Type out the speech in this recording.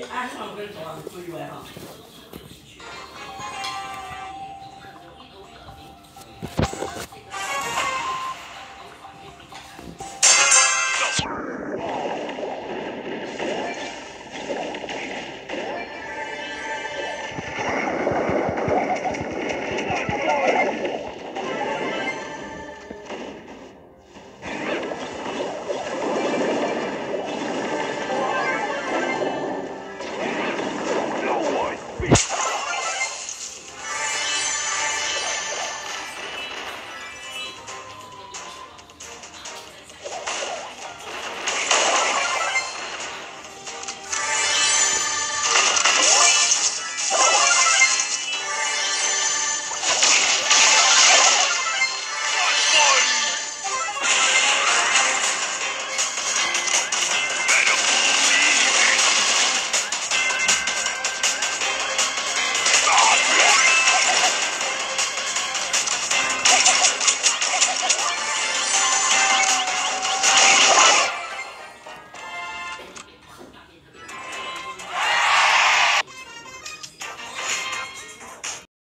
安上跟手啊，注意了哈。